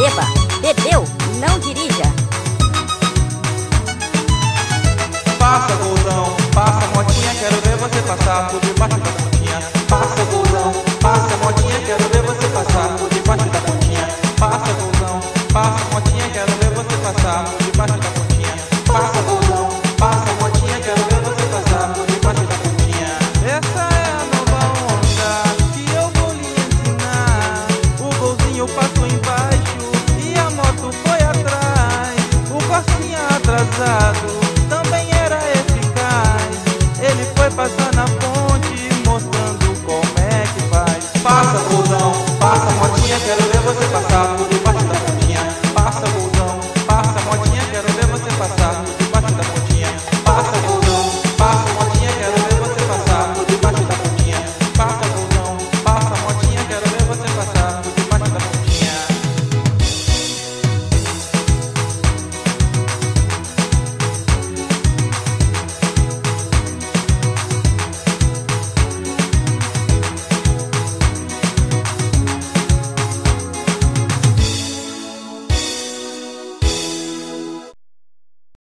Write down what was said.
beba, bebeu, não dirija. Passa, gordão, passa, motinha, quero ver você passar por debaixo da pontinha. Passa, gordão, passa, motinha, quero ver você passar por debaixo da pontinha. Passa, gordão, passa, motinha, quero ver você passar por debaixo da pontinha. Passa, gordão, passa, motinha, quero ver você passar por debaixo da pontinha. Essa é a nova onda que eu vou lhe ensinar. O golzinho passou embaixo. Também era eficaz. Ele foi passar na ponta.